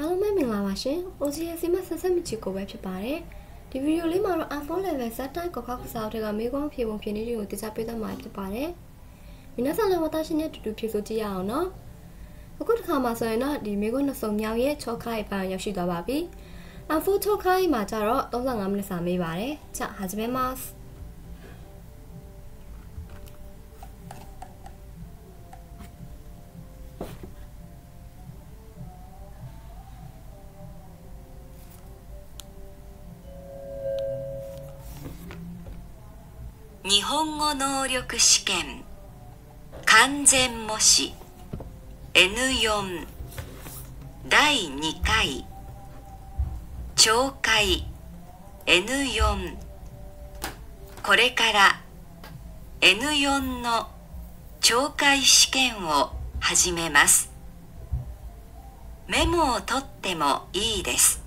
အားလုံးပဲမင်္ဂလာပါရှင်။ OCS မှာဆက်ဆက်မချီကိုပဲဖြစ်ပါတယ်။ဒီဗီဒီယိုလေးမှာတော့ iPhone level ဇက်တိုင်းကောက်ကောက်စားတွေကမေးခွန်းဖြေပုံဖြေနည်းတွေကိုတရားပေးသွားမှာဖြစ်ပါတယ်။မြန်မာစာလုံးဝတရှင်နဲ့တူတူဖြေဆိုကြည့်ရအောင်နော်။အခုတစ်ခါမှာဆိုရင်တော့ဒီမေးခွန်းနှစ်စုံမြောင်ရဲ့6ခိုင်ပန်းရောက်ရှိသွားပါပြီ။ iPhone 6ခိုင်မှာကျတော့35မိနစ်စာမေးပါတယ်။ချဟာကြမယ်မတ် 本語能力試験。完全模試。N4 第2回。懲戒。N4 これから。N4 の懲戒試験を始めます。メモを取ってもいいです。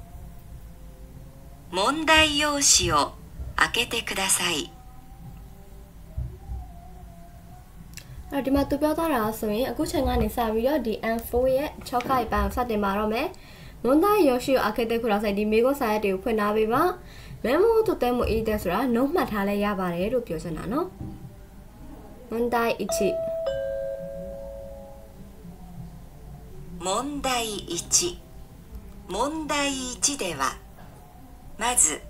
問題用紙を開けてください。 အဲ့ဒီမှာသူပြောသွားတာဆိုရင်အခုချိန်ကနေစပြီးတော့ဒီ M4 ရဲ့6ခိုက်ပန်စတင်ပါတော့မယ်။မွန်သားယောရှိကိုအခက်တဲ့ခုလောက်ဆိုင်ဒီမေကိုစာရက်တွေကိုဖွင့်ထားပေးပါ။မဲမို့တူတဲမို့အေးတဲ့ဆိုတာနှုတ်မှတ်ထားလဲရပါတယ်လို့ပြောချင်တာနော်။မွန်သား1問題1問題1ではまず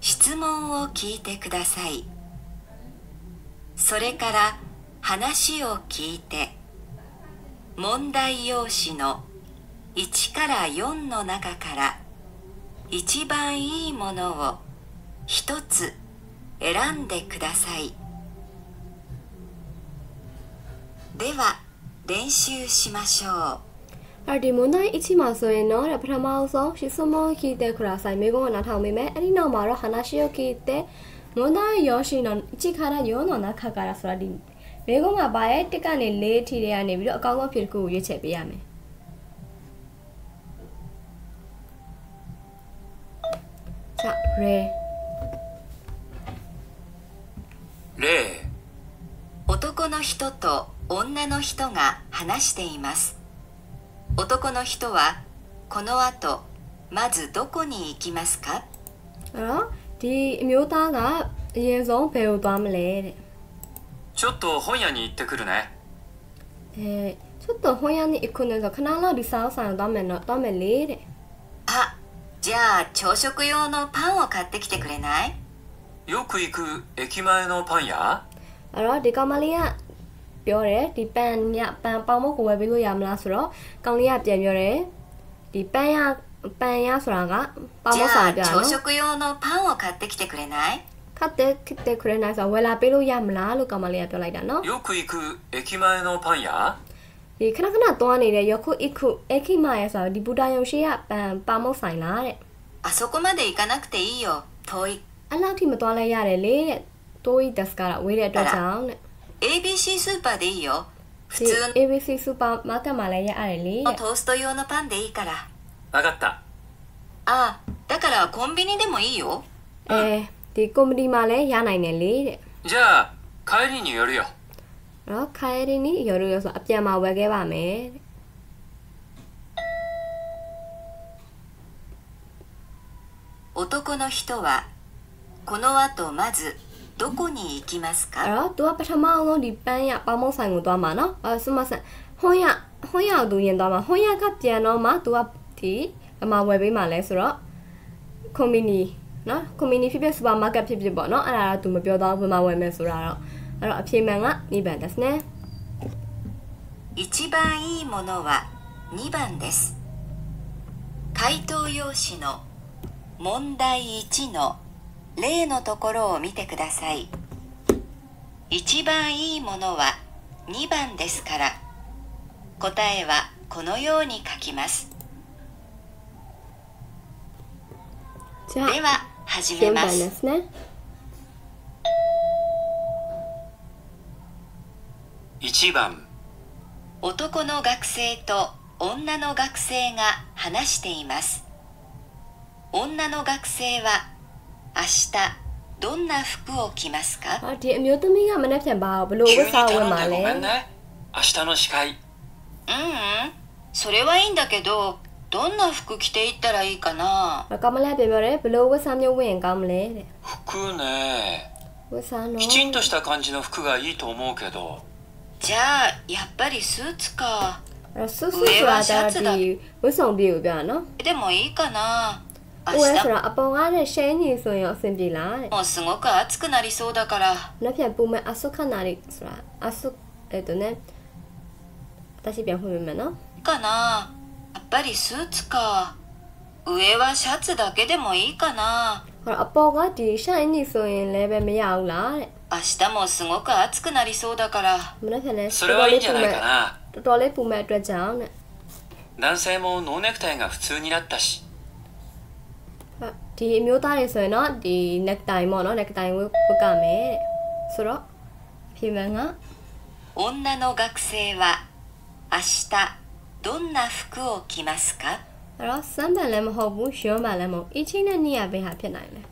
質問を聞いてくださいそれから 話を聞いて問題用紙の1から4の中から一番いいものを一つ選んでくださいでは練習しましょう အဲ့ဒီမွန်သား1မှာဆိုရင်တော့ပထမဆုံးရှစ်စမောခီတဲ့ခရာဆိုင်မေကိုနားထောင်မိမယ်။အဲ့ဒီနောက်မှာတော့ဟာနာရှိယိုခီတဲ့မွန်သားယောရှိနော်1ခါရယောနော်နာခါကာရာဆိုတာဒီ မေကုန်းမှာပါရဲ့တစ်ကနေ၄ထီတွေကနေပြီးတော့အကောင်းဆုံးဖြစ်တစ်ခုကိုရွေးချယ်ပေးရမယ်။자ရဲ例男の人と女の人が話しています男の人はこの後まずどこに行きますか အဲ့တော့ဒီအမျိုးသားကအရင်ဆုံးဘယ်ကိုသွားမလဲတဲ့ ちょっと本屋に行ってくるね အဲちょっと本屋に行くねဆိုခဏလောက်ဒီစာအုပ်ဆိုင်ကိုသွားမယ်နော်သွားမယ်လေတဲ့ あじゃあ朝食用のパンを買ってきてくれないよく行く駅前のパン屋 အဲ့တော့ဒီကောင်မလေးကပြောတယ်ဒီပန်ညပန်ပေါင်မကိုဝယ်ပေးလို့ရမလားဆိုတော့ကောင်လေးကပြန်ပြောတယ်ဒီပန်ရပန်ရဆိုတာကပေါင် じ မ ゃ စာ あ ပြ 朝 နော် 食用のパンを買ってきてくれない ခတ်တဲ့ခစ်တဲ့ခရနိုင်ဆိုဝယ်လာပေးလို့ရမလားလို့ကောင်မလေးကပြောလိုက်တာနော် よく行く駅前のパン屋 ဒီခဏခဏသွားနေတဲ့ယခုအခုအခီမာရဲ့ဆိုတော့ဒီဘူတာယုံရှိရပန်ပေါင်မဆိုင်လားတဲ့ あそこまで行かなくていいよ遠い အဲ့လောက်ထိမသွားလဲရတယ်လေတဲ့တိုးဤတက်စကတော့ဝေးတဲ့အတွက်ကြောင့်တဲ့ ABC スーパーでいいよ普 ဒီ 通 ABC Supermarket မှာလည်းရရတယ်လေ の တဲ့ トースト用のパンでいいからわかったああだからコンビニでもいいよ အဲ ဒီကွန်ပဏီမှာလည်းရနိုင်တယ်လေတဲ့ じゃあ帰りに寄るよ အဲ့တော့ခိုင်ရီနီရော်ရိုဆိုအပြန်မှာဝယ်ခဲ့ပါမယ်တဲ့ 男の人はこの後まずどこに行きますか အဲ့တော့ तू ကပထမအောင်ဆုံးဒီပန်းရပေါင်းမုံဆိုင်ကိုသွားမှာနော်အဲစမဆန်ဟွန်ရဟွန်ရကိုသူရင်သွားမှာဟွန်ရကပြန်တော့မှ तू ကဒီအမဝယ်ပေးမှာလဲဆိုတော့ကွန်ဘီနီ နော်ကွန်ဘီနီဖြစ်ဖြစ်စူပါမားကတ်ဖြစ်ဖြစ်ပေါ့နော်အဲ့ဒါတော့ तू မပြောတော့ဘယ်မှာဝယ်မယ်ဆိုတာတော့အဲ့တော့အဖြေမှန်က2番ですね一番いいものは2番です回答用紙の問題1の例のところを見てください一番いいものは2番ですから答えはこのように書きます じゃあでは 始め4番ますですね1番男の学生と女の学生が話しています女の学生は明日どんな服を着ますか ဟောဒီအမျိုးသမီးကမနေ့ပြန်ပါဘလို့ဝ 急 တ် に စားဝ 頼 ယ် ん မှာ でご လဲ めんね明日の司会ううんそれはいいんだけど どんな服着ていったらいいかな အဲ့ကောင်မလေးကပြန်ပြောတယ်ဘယ်လိုဝတ်စားမျိုးဝင်ရင်ကောင်းမလဲတဲ့ 服ね ဝတ်စားနော် きちんとした感じの服がいいと思うけどじゃあやっぱりスーツか အဲ့တော့ဆူဆူဆိုတာဒါဒီဝတ်ဆောင်ပြေကိုပြောတာနော် でもいいかな明 ဟိုလဲ 日 ဆိုတာအပေါ်ကားတဲ့ရှဲညီဆိုရင်ရောအဆင်ပြေလားတဲ့ もすごく暑くなりそうだから နောက်ပြန်ပူမဲ့အဆုခနာရီဆိုတာအဆုအဲ့တော့ ਨੇ 私ပြန်ဖွင့်ပေးမယ်နော် いいかなやっ ぱりスーツか上はシャツだけでもいいかな ဟောအပေါ်ကဒီရှိုင်းညီဆိုရင်လည်းပဲမရဘူးလားတဲ့ 明日もすごく暑くなりそうだから မနေ့ကလည်း それはいいんじゃないかな တော်တော်လေးပူမဲ့အတွက်ကြောင့်တဲ့ 男性もノーネクタイが普通になったし ဟာဒီအမျိုးသားတွေဆိုရင်တော့ဒီ neck tie ပေါ့နော် neck tie ဝတ်ဝတ်ကမယ်တဲ့ဆိုတော့ဖြေမှန်က 女の学生は明日 どんな服を着ますか အဲ့တော့စမ်းပန်လည်းမဟုတ်ဘူးရွှန်းပန်လည်းမဟုတ်အချင်းနဲ့နေရပဲဟာဖြစ်နိုင်တယ်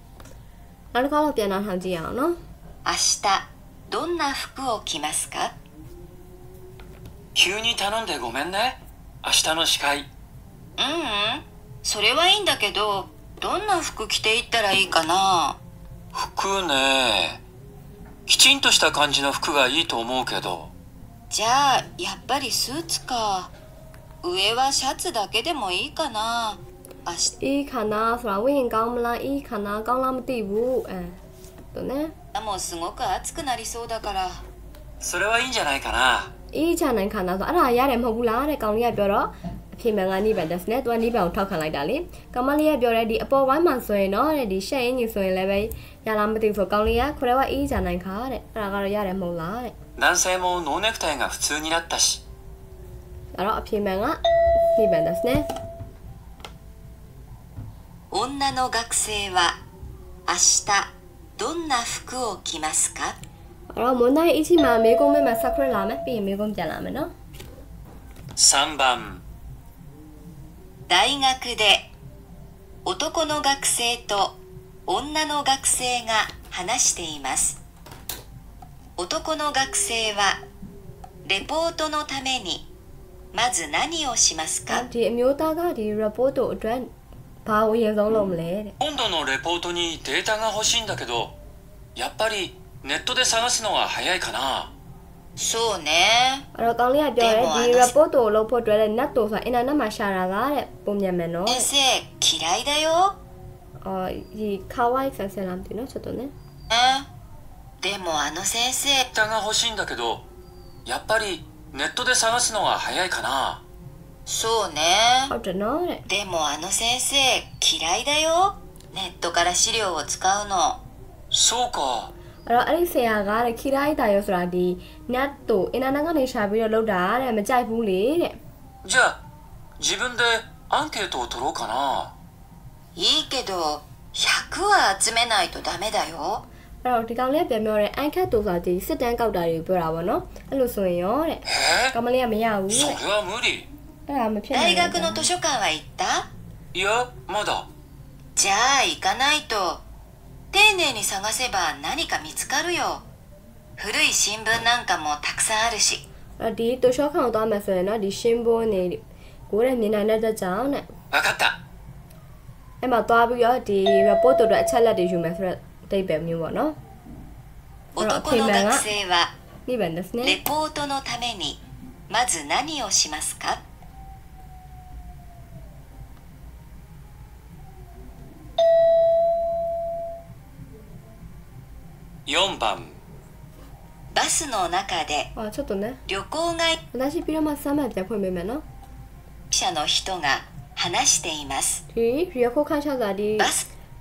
နောက်တစ်ခါတော့ပြန်တော့ထောင်ကြည့်အောင်နော် 明日どんな服を着ますか急に頼んでごめんね明日の司会ううんそれはいいんだけどどんな服着ていったらいいかな服ねきちんとした感じの服がいいと思うけどじゃあやっぱりスーツか 上はシャツだけでもいいかな明日 အေးခန္ဓာဆိုတာဝိရင်ကောင်းမလားအေးခန္ဓာကောင်းလားမသိဘူးအဲတော့ねもすごく暑くなりそうだからそれはいいんじゃないかな အေးချနိုင်ခန္ဓာဆိုအဲ့ဒါရတယ်မဟုတ်ဘူးလားတဲ့ကောင်လေးကပြောတော့အဖြေမှန်ကနိဗ္ဗာန်တက်စနဲ့သူကနိဗ္ဗာန်ကိုထောက်ခံလိုက်တာလေကောင်မလေးကပြောတဲ့ဒီအပေါ်ဝိုင်းမှာဆိုရင်တော့တဲ့ဒီရှက်ရင်းကြီးဆိုရင်လည်းပဲရလားမသိဘူးဆိုကောင်လေးကခေါ်ရဲကအေးချနိုင်ခါတဲ့အဲ့ဒါကတော့ရတယ်မဟုတ်လားတဲ့ 男性もノーネクタイが普通になったし အဲ့တော့အဖြေမှန်ကနိဗ္ဗာန်တက်စနဲ့ 女の学生は明日どんな服を着ますか အဲ့တော့မွန်တိုင်းအချီမှာမေကုန်းမဲမှာဆက်ခရလာမယ်ပြီးရင်မေကုန်းပြန်လာမယ်နော် 3番大学で男の学生と女の学生が話しています男の学生はレポートのために まず何をしますか ဒီအမျိုးသားကဒီ report တို့အတွက်ဘာကိုအရင်ဆုံးလုပ်မလဲတဲ့ 今度のレポートにデータが欲しいんだけどやっぱりネットで探すのが早いかなそうね အဲ့တော့ကောင်းလေးကပြောတယ်ဒီ report တို့လုပ်ဖို့အတွက်လည်း net တို့ဆိုတာ internet မှာရှာတာကတဲ့ပုံမြန်မယ်နော် 先生嫌いだよအော်ဒီカワイさんせらんっていうのちょっとねえでもあの先生データが欲しいんだけどやっぱり ネットで探すのが早いかなそうね ဟုတ်တယ်နော်တဲ့ でもあの先生嫌いだよネットから資料を使うのそうか အဲ့တော့အဲ့ဒီဆရာကတဲ့ခိရိုက်တာရောဆိုတာဒီ net တို့ internet ကနေရှာပြီးတော့လုပ်တာတဲ့မကြိုက်ဘူးလေတဲ့ じゃあ自分でアンケートを取ろうかないいけど100は集めないとダメだよ အဲ့တော့ဒီကောင်လေးကပြန်ပြောတယ် iCat တို့ဆိုတာဒီစစ်တမ်းကောက်တာတွေကိုပြောတာပေါ့နော်အဲ့လိုဆိုရင်ရောတဲ့ え ကောင်မလေးကမရဘူး そ တဲ့ れは無理 အဲ့ဒါမဖြစ်နိုင် 大 ဘူး 学の図書館は行ったいやまだじゃあ行かないと丁寧に探せば何か見つかるよ古い新聞なんかもたくさんあるし အဲ့တော့ဒီတူရှော့ခေါင်သွားမယ်ဆိုရင်တော့ဒီရှင်းဘိုးနေကိုတဲ့မြင်နိုင်တဲ့ကြောင့်တဲ့ 分かった အဲ့မှာသွားပြီးတော့ဒီ report တို့အတွက်အချက်လက်တွေယူမယ်ဆိုတော့ အတိတ်ပဲမျိုးပေါ့နော် 男の学生は နိဗ္ဗာန်ですね レポートのためにまず何をしますか4番バスの中であちょっとね旅行会私ပြီးတော့မှစမ်းမှတ်ပြန်ဖွင့်ပေးမယ်နော် 社の人が話しています ဒီရီခိုခန့်ချတာဒီ バス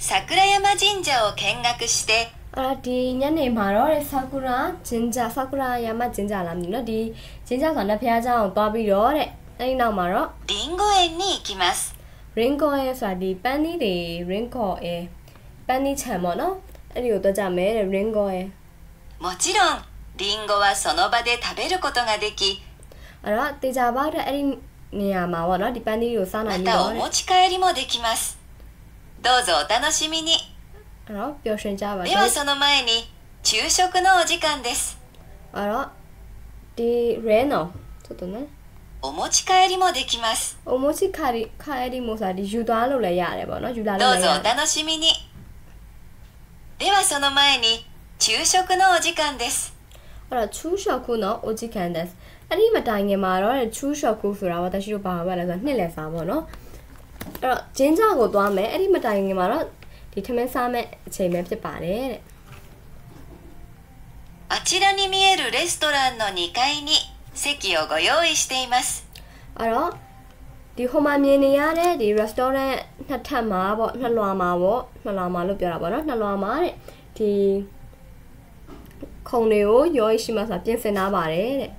桜山神社を見学して အဲ့တော့ဒီညနေမှာတော့တဲ့ sakura ဂျင်ဂျာ sakura ရမဂျင်ဂျာလားမသိဘူးနော်ဒီဂျင်ဂျာဆိုတာနှစ်ဖျားเจ้าကိုသွားပြီးတော့တဲ့အဲ့ဒီနောက်မှာတော့ リンゴ園に行きます wrinkle ရဲ့ဆိုတာဒီပန်းသီးတွေ wrinkle ရဲ့ပန်းသီးခြံပေါ့နော်အဲ့ဒီကိုတော့ကြမယ်တဲ့ wrinkle ရဲ့ もちろんリンゴはその場で食べることができ အဲ့တော့တေချာပါတဲ့အဲ့ဒီနေရာမှာပေါ့နော်ဒီပန်းသီးတွေကိုစားနိုင် ま ပြီး た တော့ お တဲ့ 持ち帰りもできます どうぞお楽しみに အဲ့တော့ပျော်ရွှင်ကြပါ で စေ はその前に昼食のお時間です အဲ့တော့ဒီ rain တော့ちょっとねお持ち帰りもできます အမိုချီခါရီခါရီမိုဆိုတာဒီယူသွားလို့လည်းရတယ်ပေါ့နော်ယူလာ ど လို့ う လည်း ぞ ရ お တယ် 楽しみにではその前に昼食のお時間です အဲ့တော့ true shot ခုနော် oji candas အဲ့ဒီမတိုင်ခင်မှာတော့ true shot ခုဆိုတာဝတရှိတို့ဘာပဲလဲဆိုတော့နှစ်လက်စားပေါ့နော် အဲ့တော့ဂျင်းကြကိုသွားမယ်အဲ့ဒီမတိုင်ခင်မှာတော့ဒီထမင်းစားမဲ့အချိန်ပဲဖြစ်ပါတယ်တဲ့ あちらに見えるレストランの2階に席をご用意しています အဲ့တော့ဒီဟိုမှာမြင်နေရတဲ့ဒီ restaurant နှစ်ထပ်မှာပေါ့နှစ်လွာမှာပေါ့နှစ်လွာမှာလို့ပြောတာပေါ့နော်နှစ်လွာမှာတဲ့ဒီခုံတွေကိုရောရှိမှဆိုတာပြင်ဆင်ထားပါတယ်တဲ့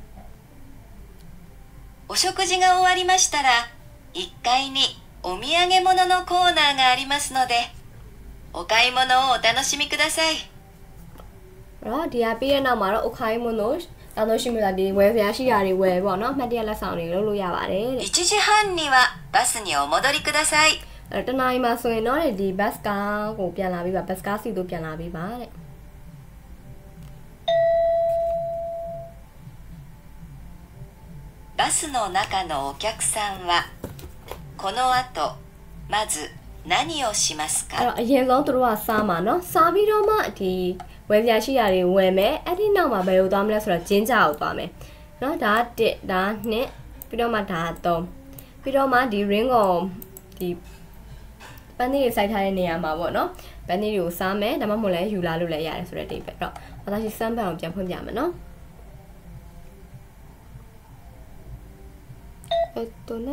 お食事が終わりましたら1階に お土産物のコーナーがありますのでお買い物をお楽しみください အဲ့တော့ဒီကပြီးတဲ့နောက်မှာတော့ okay မလို့တောင်းလို့ရှိမှလာဒီဝယ်စရာရှိတာတွေဝယ်ပေါ့နော်မှတ်တရလက်ဆောင်တွေလုပ်လို့ရပါတယ်တဲ့ 1時半にはバスにお戻りください အဲ့တော့တနင်္လာရီမှာဆိုရင်တော့ဒီ bus ကားကိုပြန်လာပြီးပါ bus ကားစီတို့ပြန်လာပြီးပါတဲ့ バスの中のお客さんは この後まず何をしますか အဲ့တော့အရင်ဆုံးသူတို့ကစားမှာနော်စားပြီးတော့မှဒီဝယ်စရာရှိတာတွေဝယ်မယ်အဲ့ဒီနောက်မှာဘယ်လိုသွားမလဲဆိုတော့ဂျင်းကြကိုသွားမယ်နော်ဒါက1ဒါက2ပြီးတော့မှဒါက3ပြီးတော့မှဒီ ring ကိုဒီပန်းလေးတွေစိုက်ထားတဲ့နေရာမှာပေါ့နော်ပန်းလေးတွေကိုစားမယ်ဒါမှမဟုတ်လည်းယူလာလို့လည်းရတယ်ဆိုတဲ့အိပဲအဲ့တော့私စမ်းပန်ကိုပြန်ဖွင့်ပြမယ်နော်えっとね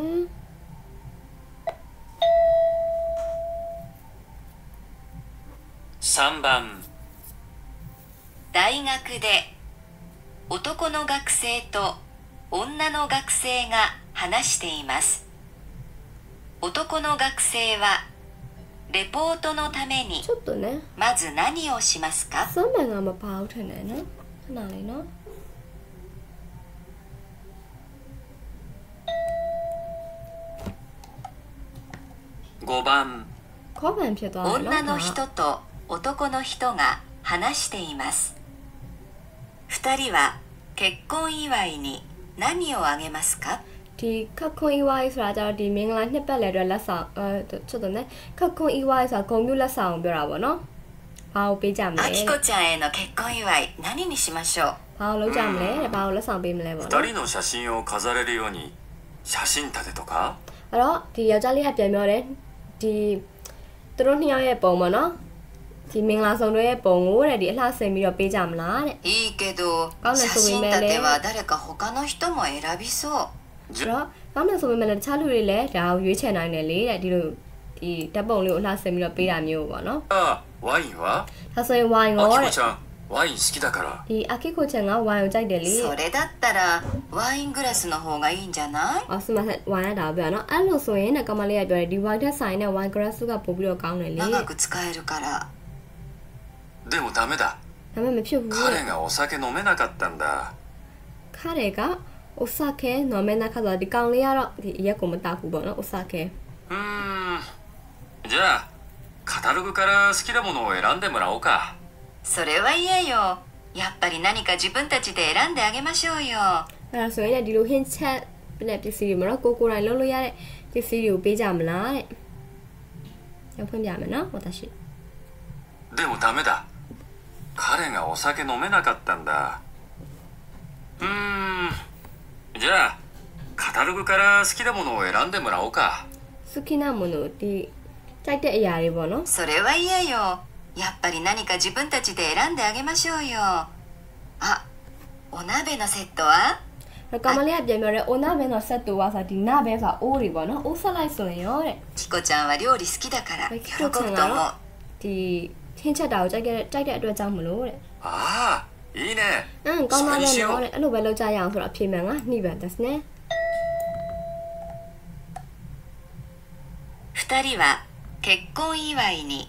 3番。大学で男の学生と女の学生が話しています。男の学生はレポートのためにちょっとね。まず何をしますか？စမ်းပန်ကမပါဘူးထင်တယ်နော်ခဏလေးနော် 5番 ခေါ်ပန်ဖြစ်သွားတယ်နော် 女の人と男の人が話しています二人は結婚祝いに何をあげますか ဒီခက်ခွန် EY ဆိုတာကျတော့ဒီမင်္ဂလာနှစ်ပတ်လည်အတွက်လက်ဆောင်အဲちょっとねခက်ခွန် EY ဆိုတာဂုံပြလက်ဆောင်ပြောတာပေါ့နော်ဘာကိုပေးကြမ あ လဲ きこちゃんへの結婚祝い何にしましょう ဘာကိုလုပ်ကြမလဲတဲ့ဘာကိုလက်ဆောင်ပေးမလဲပေါ့ 2 နော် 人の写真を飾れるように写真立てとか အဲ့တော့ဒီယောက်ျားလေးကပြန်ပြောတယ် ဒီသူတို့နှစ်ယောက်ရဲ့ပုံပေါ့နော်ဒီမင်္ဂလာဆောင်တွေရဲ့ပုံကိုတဲ့ဒီအလှဆင်ပြီးတော့ပေးကြမလားတဲ့ いいけどあね写真立そういうメールては誰か他の人も選びそう じ အဲ့တော့ကောင်းတယ်ဆိုပေမဲ့လည်းတခြားလူတွေလည်းဒါကိုရွေးချယ်နိုင်တယ်လေတဲ့ဒီလိုဒီတပ်ပုံလေးကိုအလှဆင်ပြီးတော့ပေးတာမျိုးပေါ့နော် ゃあワインは ဒါဆိုရင်ဝိုင် あ ရော き တဲ့ こちゃん ワイン好きだから ဒီအခိကိုချန်ကဝိုင်ကိုကြိုက်တယ်လေ それだったらワイングラスの方がいいんじゃない အော်စမဆက်ဝိုင်ရတာပြောနော်အဲ့လိုဆိုရင်တဲ့ကမလေးကပြောတယ်ဒီဝိုင်တက်ဆိုင်နဲ့ဝိုင်ဂရက်စုကပို့ပြီးတော့ကောင်းတယ်လေ 長 ဒါ く使えるからでもダメだ ပေမဲ့မဖြစ်ဘူးတဲ့ 彼がお酒飲めなかったんだ ခါတွေကအိုဆာခဲနော်မဲနာခါဆိုဒီကောင်လေးကတော့ဒီအရက်ကိုမတောက်ဘူးပေါ့နော်အိုဆာခဲ うーんじゃあカタログから好きなものを選んでもらおうか それは嫌よやっぱり何か自分たちで選んであげましょうよ အဲ့ဒါဆိုရင်လည်းဒီလိုဟင်းချက်နဲ့ပစ္စည်းတွေမနော်ကိုကိုယ်တိုင်လုပ်လို့ရတဲ့ပစ္စည်းတွေကိုပေးကြမလားတဲ့ရောက်ဖွင့်ပြမယ်နော်私でもダメだ彼がお酒飲めなかったんだうーんじゃあカタログから好きなものを選んでもらおうか စုခိနာမနိုဒီကြိုက်တဲ့အရာတွေပေါ့နော် それは嫌よ やっぱり何か自分たちで選んであげましょうよあお鍋のセットは ။ကောင်မလေးကပြန်ပြောတယ်အိုနာဘဲတော့ဆက်တူပါဆိုဒီနာဘဲဆိုတာအိုးတွေပေါ့နော်။အိုးဆက်လိုက်ဆိုရင်ရောတဲ့ キコちゃんは料理好きだからはい喜キコちゃんぶと思うはဒီဟင်းချက်တာကိုကြိုက်ခဲ့ကြိုက်တဲ့အတွက်ကြောင့်မလို့တဲ့ ああいいね ။အင်းကောင်းပါလေနော်တဲ့အဲ့လိုပဲလုပ်ကြရအောင်ဆိုတော့အဖြေမှန်ကနှိဗန်ですね 二人は結婚祝いに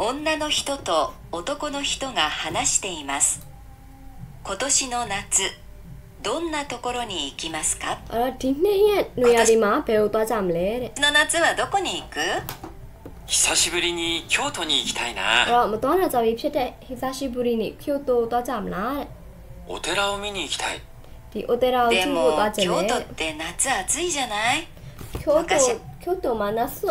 女の人と男の人が話しています今年の夏どんなところに行きますか？あら、の、夏はどこに行く？久しぶりに京都に行きたいな。お寺を見に行きたい。お寺を見に行きたい。でも、京都って夏暑いじゃない？京都、京都は夏。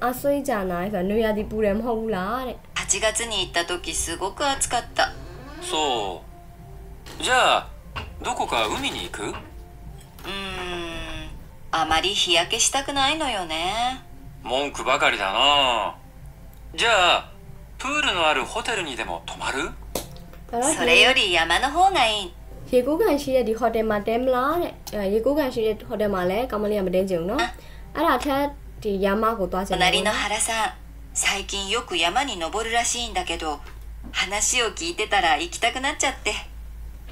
ဆွအဆွေးကြနိုင်ဆိုတော့နေရာဒီပူတယ်မဟုတ်ဘူးလားတဲ့ 8月に行った時すごく暑かったそうじゃあどこか海に行くうーんあまり日焼けしたくないのよね文句ばかりだなじゃあプールのあるホテルにでも泊まる ဒါတော့ それより山の方がいい ရေကူးကန်ရှိတဲ့ဒီဟိုတယ်မှာတဲမလားတဲ့အဲရေကူးကန်ရှိတဲ့ဟိုတယ်မှာလည်းကောင်မလေးကမတဲချင်ဘူးနော်အဲ့ဒါထက် ဒီယာမကိုသွားချင်တယ် 隣の原さん最近よく山に登るらしいんだけど話を聞いてたら行きたくなっちゃって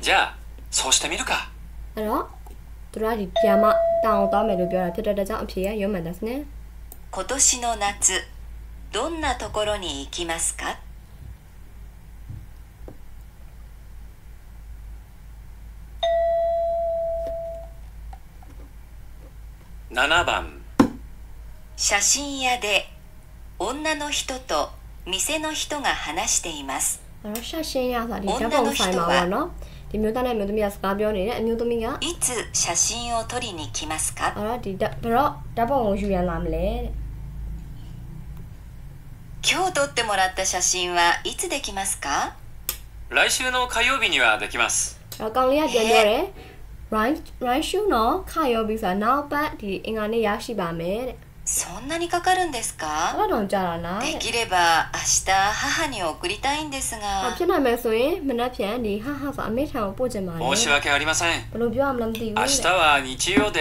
じゃあそうしてみるか အဲ့တော့သူတို့ကဒီယာမတောင်သွားမယ်လို့ပြောတာဖြစ်တဲ့အတွက်ကြောင့်အဖြေကရုံးမှန်ですね今年の夏どんなところに行きますか7番 写真屋で女の人と店の人が話しています အဲ့တော့ရှာရှင်းရဆိုတာဒီဓာတ်ပုံဆိုင်မှာပေါ့နော်ဒီမျိုးသားနဲ့မျိုးသမီးကစကားပြောနေတယ်အမျိုးသမီးက いつ写真を撮りに来ますか အဲ့တော့ဒီဓာတ်ဘရော့ဓာတ်ပုံကိုယူရန်လာမလဲတဲ့ 今日撮ってもらった写真はいつできますか来週の火曜日にはできます အဲ့တော့ကောင်လေးကပြန်ပြောတယ် right right shoe နော်ခါရောပြီးဆိုတာနောက်ပတ်ဒီအင်္ဂါနေ့ရရှိပါမယ်တဲ့ そんなにかかるんです အဲ့ か တော့ကြာတာလား で တဲ့ きれば明日母に送りたいんです ဟော が ဖြစ်နိုင်မယ်ဆိုရင်မနက်ဖြန်ဒီဟာဟာဆိုအမေထံကိုပို့ချင်ပါတယ် 申し訳ありません ဘယ်လိုပြောရမလဲမသိဘူး 明 တဲ့ 日は日曜で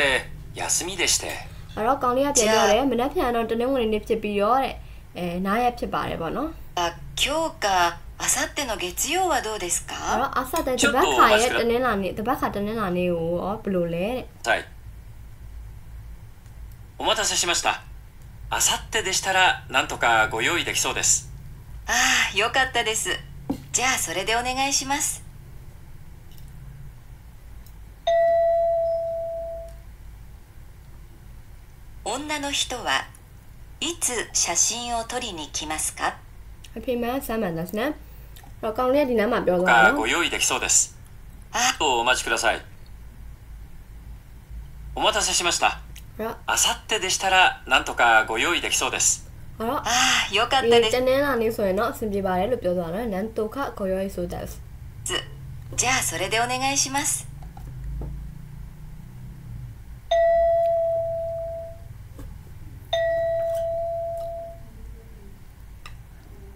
休みでして အဲ့တော့ကောင်လေးကပြန်ပြောတယ်မနက်ဖြန်တော့တနင်္ဂနွေနေ့ဖြစ်ပြီးတော့တဲ့အဲနားရက်ဖြစ်ပါတယ်ပေါ့နော် あ今日か明後日の月曜はどうです အဲ့ か တော့အဆက်တဲ့တပတ်ခါရဲ့တနင်္လာနေ့တပတ်ခါတနင်္လာနေ့ကိုရောဘယ်လိုလဲတဲ့ はい お待たせしましたあさってでしたらなんとかご用意できそうですああよかったですじゃあそれでお願いします女の人はいつ写真を撮りに来ますか？ピマーサマですね。ロカンレディナマご用意できそうです。あ、お待ちください。お待たせしました。ら。あさってでしたらなんとかご用意できそうです。あら。あよかったです。1年間なんとかご用意そうです。じゃあそれでお願いします。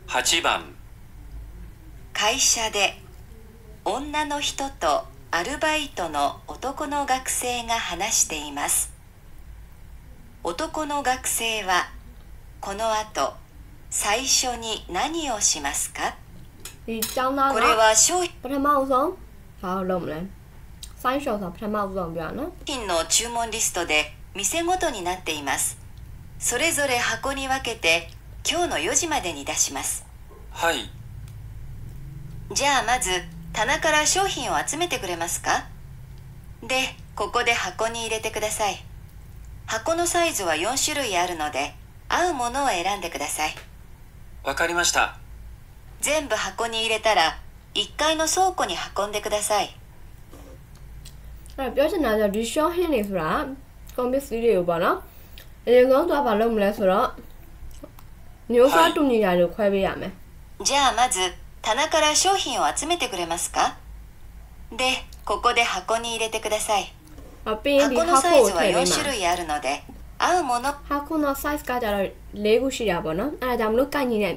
8番。会社で女の人とアルバイトの男の学生が話しています。男の学生はこの後最初に何をしますか？これは商品。の注文リストで店ごとになっています。それぞれ箱に分けて今日の4時までに出します。はい。じゃあまず棚から商品を集めてくれますか？でここで箱に入れてください。箱のサイズは4種類あるので合うものを選んでくださいわかりました全部箱に入れたら1階の倉庫に運んでください အဲ့တော့ပြောချင်တာကဒီ short hand တွေဆိုတာကွန်ပျူတာတွေကိုပေါ့နော်အရင်ဆုံးသွားဘာလုပ်မလဲဆိုတော့မျိုးစားတူညီတာတွေခွဲပေးရမယ် じゃあまず棚から商品を集めてくれますかでここで箱に入れてください အ ပြီးရင်ဒီ 箱の ဟောက် サイ ကို ズは4ထည့်ပေးမှာ 種類あるので 合うもの ဟာခုနော် size ကကြတော့၄ခုရှိတာပေါ့နော်အဲ့ဒါကြောင့်မလို့ကိုက်ညီတဲ့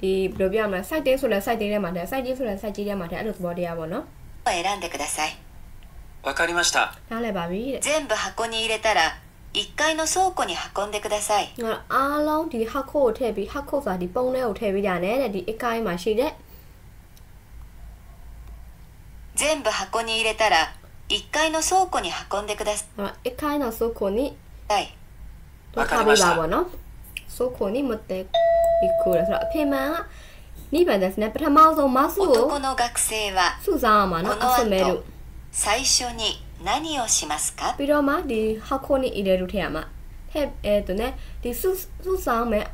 ဒီဘယ်လိုပြောရမလဲ site တင်းဆိုလဲ site တင်းထဲမှာတဲ့ site ကြီးဆိုလဲ site ကြီးထဲမှာတဲ့အဲ့လိုသဘောတရားပေါ့နော် を選んでくださいわかりました နားလည်ပါပြီတဲ့ 全部箱に入れたら1階の倉庫に運んでください ငါအားလုံးဒီဟက်ခိုကိုထည့်ပြီးဟက်ခိုဆိုတာဒီပုံထဲကိုထည့်ပေးကြတယ်တဲ့ဒီအကိုင်းမှာရှိတဲ့ 全部箱に入れたら 1階の倉庫に運んでください。1階の倉庫に。はい。わかりました。倉庫に持っていくです。ペマ二番ですね。プラマ。男の学生は、スザーマの集める。最初に何をしますか？ピーマ、リ箱に入れるテーマ。えっとね、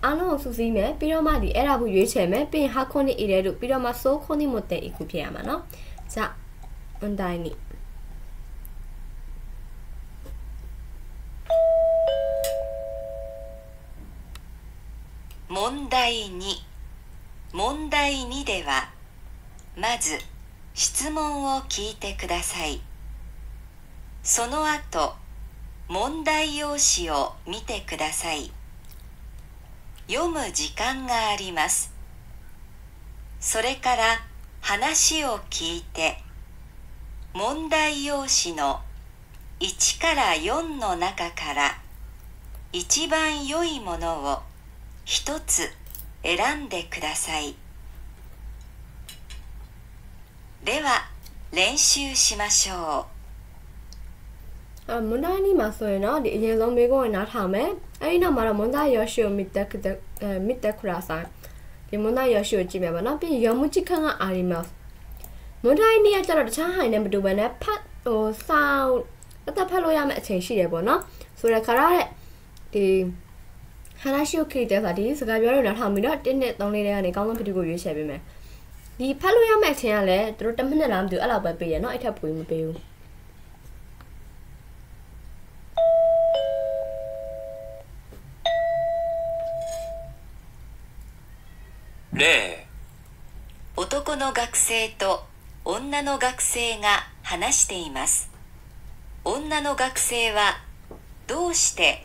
あのすズめ、ピロマ、リエ選ぶ、ピン箱に入れる。ピロマ、倉庫に持っていくピーマの。じゃ、問題に。問題2問題2ではまず質問を聞いてください。その後問題用紙を見てください。読む時間があります。それから話を聞いて問題用紙の1から4の中から一番良いものを一つ選んでくださいでは練習しましょ အမွန်တိုင်းနီမှာဆိုရင်တော့ဒီအရင်ဆုံးမေးခွန်းကိုနားထောင်မယ်အဲ့ဒီနောက်မှာတော့မွန်သားရောရှိကိုမီတက်အဲမီတက်ခရာဆိုင်ဒီမွန်သားရောရှိကိုကြည့်မယ်ပေါ့နော်ပြီးရင်ရောမှုချီခန့်ကအာရီမော့မွန်တိုင်းနီကကျတော့တခြားဟိုင်းနဲ့မတူဘဲနဲ့ဖတ်ဟိုစောင်းတသက်ဖတ်လို့ရမယ့်အချိန်ရှိတယ်ပေါ့နော်ဆိုတော့ခါရတဲ့ဒီ ဟာနာရှိကိုခိတဲ့ဆိုတာဒီစကားပြောလို့နားထောင်ပြီးတော့1နဲ့3လေးတွေကနေအကောင်းဆုံးဗီဒီယိုကိုရွေးချယ်ပေးမယ်ဒီဖတ်လို့ရမယ့်အချိန်ကလည်းတို့10မိနစ်လားမသိဘူးအဲ့လောက်ပဲပေးရနော်အဲ့ထက်ပိုမပေးဘူး 例う男の学生と女の学生が話しています女の学生はどうして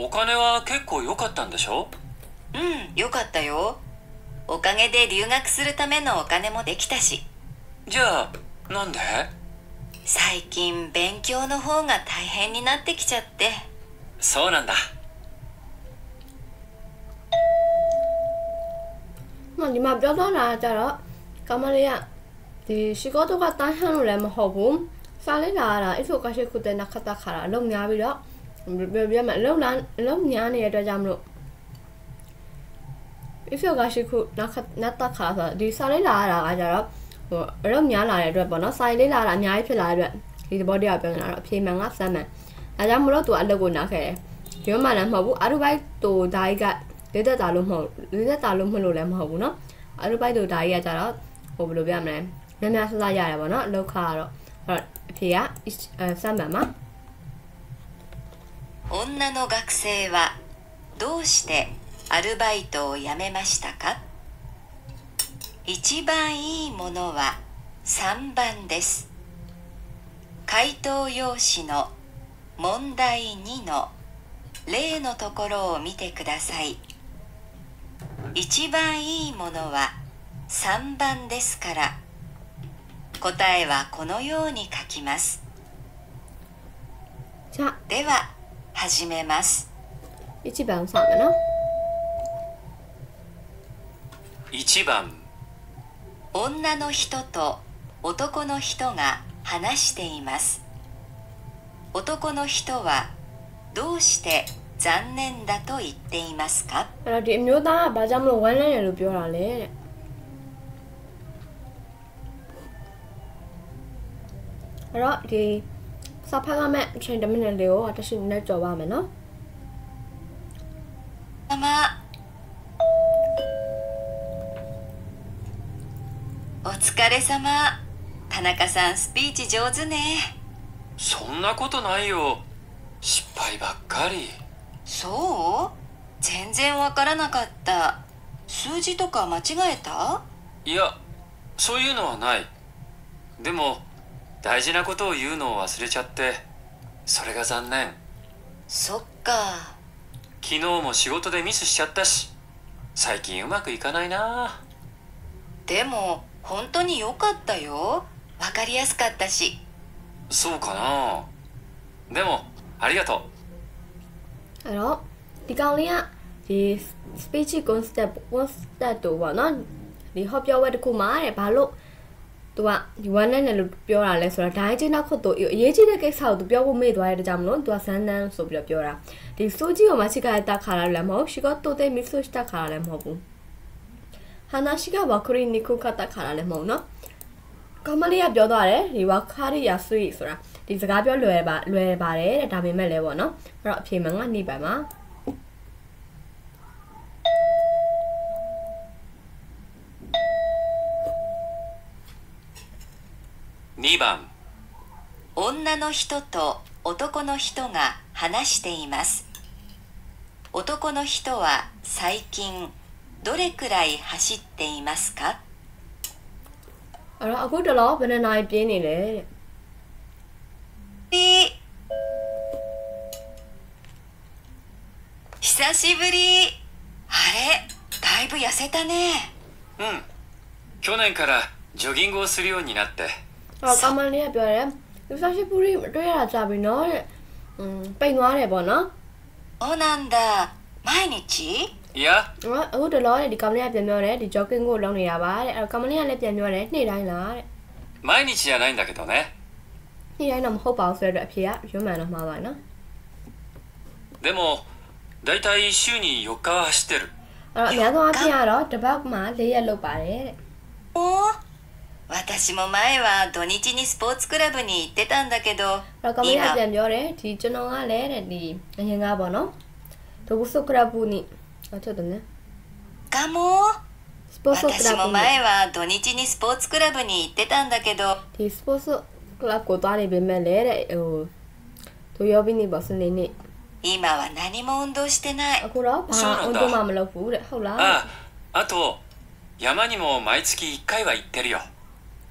お金は結構良かったんでしょ？うん良かったよ。おかげで留学するためのお金もできたし。じゃあなんで？最近勉強の方が大変になってきちゃって。そうなんだ。まあ今뼈다라 알잖 아. 까마리 야. 네 시거도가 딴하も、ほぼ。허 붐. 살리라 라. 이소가실 그때나から카 라. やびろ. ပြောပြမှာအလုံးလားအလုံးညာနေတဲ့အတွက်ကြောင့်မလို့ if you ကရှိခုနောက်နောက်တစ်ခါဆိုဒီစာလေးလာရတာကကြတော့ဟိုအလုံးညာလာတဲ့အတွက်ပေါ့နော်စာလေးလာတာအများကြီးဖြစ်လာတဲ့အတွက်ဒီသဘောတရားပြောနေတာတော့အဖြေမှန်ကစမ်းမှန်ဒါကြောင့်မလို့သူကအလုပ်ကိုနားခဲ့တယ်ဒီမှာလည်းမဟုတ်ဘူးအာရုပိုက်တူဒါကြီးကလေးသက်တာလို့မဟုတ်လေးသက်တာလို့မလို့လည်းမဟုတ်ဘူးနော်အာရုပိုက်တူဒါကြီးကကြတော့ဟိုဘယ်လိုပြောရမလဲများများဆဆရတယ်ပေါ့နော်အလုပ်ခါကတော့အဲ့တော့အဖြေကစမ်းမှန်ပါ 女の学生はどうしてアルバイトを辞めましたか？一番いいものは3番です。回答用紙の問題2の例のところを見てください。一番いいものは3番ですから答えはこのように書きます。では始めます。一番さんかな一番。女の人と男の人が話しています。男の人はどうして残念だと言っていますか？ စာဖတ်ရမယ့်အချိန်မိနစ်လေးကို私နည်းနေကြော်ပါမယ်နော်お疲れ様。田中さんスピーチ上手ね。そんなことないよ。失敗ばっかり。そう？全然わからなかった。数字とか間違えた？いやそういうのはない。でも大事なことを言うのを忘れちゃってそれが残念。そっか。昨日も仕事でミスしちゃったし最近うまくいかないな。でも本当に良かったよ。分かりやすかったし。そうかな。でもありがとう。あら Jika lihat di speech kon step one step dua non di hop de balo. သူကဒီဝမ်းနဲ့နဲ့လို့ပြောတာလဲဆိုတော့ဒါအချင်းနောက်ခုတော့အရေးကြီးတဲ့ကိစ္စကိုသူပြောဖို့မေ့သွားတဲ့ကြောင့်မလို့သူကဆန်းတန်းဆိုပြီးတော့ပြောတာဒီဆိုကြီးကိုမချိကရတက်ခါလာလည်းမဟုတ်ရှီကတော့တဲ့မစ်ဆိုတက်ခါလာလည်းမဟုတ်ဘူးဟာနာရှိကဝါခရီနီကိုကတက်ခါလာလည်းမဟုတ်နော်ကမလေးကပြောသွားတယ်ဒီဝါခရီယာဆွေဆိုတာဒီစကားပြောလွယ်ပါလွယ်ပါတယ်တဲ့ဒါပေမဲ့လည်းပေါ့နော်အဲ့တော့အဖြေမှငါနှိပ်ပါမှာ 2番女の人と男の人が話しています男の人は最近どれくらい走っていますか အဲ့တော့အခုတလောဘယ်နှစ်နာရီပြင်းနေလဲတဲ့ え久しぶりあれだいぶ痩せたねうん去年からジョギングをするようになって အဲ့တော့ကမလေးကပြောတယ်လူစားရှိပူရီတွေ့ရတာကြပြီနော်တဲ့อืมပိန်သွားတယ်ပေါ့နော် そうなんだ毎日いや အဲ့တော့အခုတလောတဲ့ဒီကမလေးကပြန်ပြောတယ်ဒီ jogging ကိုလုပ်နေတာပါတဲ့အဲ့တော့ကမလေးကလည်းပြန်ပြောတယ်နေ့တိုင်းလားတဲ့ 毎日じゃないんだけどね နေ့တိုင်းတော့မဟုတ်ပါဘူးဆိုတော့အဖြေကရွမှန်တော့မှာပါနော် でもだいたい週に4日は走ってる အဲ့တော့အများဆုံးအဖြစ်ကတော့တစ်ပတ်မှ၄ရက်လုပ်ပါတယ်တဲ့ おー 私も前は土日にスポーツクラブに行ってたんだけど Rakamnya jangan もスポーツクラブ私も前は土日にスポーツクラブに行ってたんだけど。スポーツクラブとあれべめれれ、お、土曜日にバスに。今は何も運動してない。あ、こら、パ、運動マムラフ。ーレ、ほら。あ、あと山にも毎月一回は行ってるよ。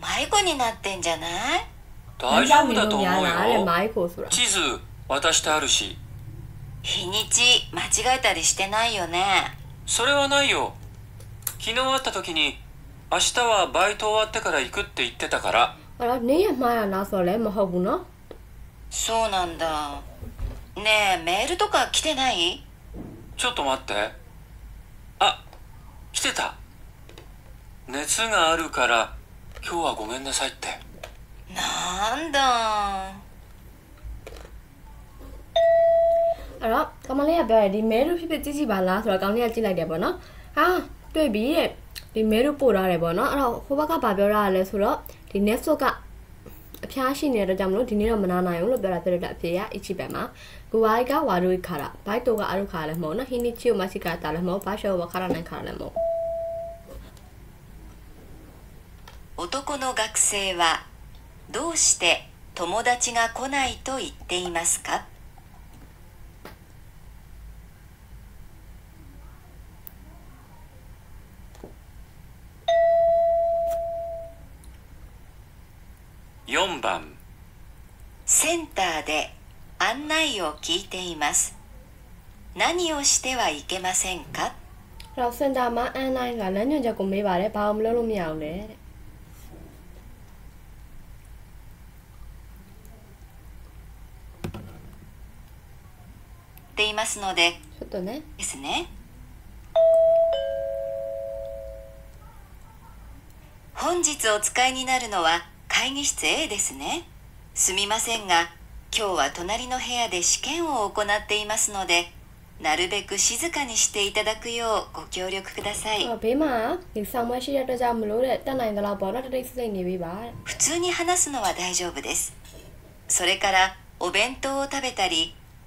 迷子になってんじゃない？大丈夫だと思うよ。地図渡してあるし。日にち間違えたりしてないよね？それはないよ。昨日会った時に明日はバイト終わってから行くって言ってたから。あらねえまやなそれもはぶな。そうなんだ。ねえメールとか来てない？ちょっと待って。あ来てた。熱があるから今日はごめんなさいってなんだ အဲ့တော့ကမလေးကပြောတယ်ဒီမဲတို့ဖြစ်ဖြစ်ကြည့်ကြည့်ပါလားဆိုတော့ကောင်းလေးကကြည့်လိုက်တယ်ပေါ့နော်ဟာတွေ့ပြီတဲ့ဒီမဲတို့ပို့ထားတယ်ပေါ့နော်အဲ့တော့ဟိုဘက်ကဘာပြောရလဲဆိုတော့ဒီ network ကအဖျားရှိနေတဲ့အတွက်ကြောင့်မလို့ဒီနေ့တော့မနာနိုင်ဘူးလို့ပြောတာပြတဲ့အဖြေကအချီပဲမှာဂူဝိုင်ကဝါဒိုခါတာဘိုက်တိုကအရုခါလည်းမဟုတ်နော်ဟင်းနီချီယိုမဆီကတာလည်းမဟုတ်ဘာရှောဝခါရနိုင်ခါလည်းမဟုတ် 男の学生はどうして友達が来ないと言っていますか？4番。センターで案内を聞いています。何をしてはいけませんか，っていますのでちょっとねですね本日お使いになるのは会議室 A ですねすみませんが今日は隣の部屋で試験を行っていますのでなるべく静かにしていただくようご協力ください。普通に話すのは大丈夫です。それからお弁当を食べたり、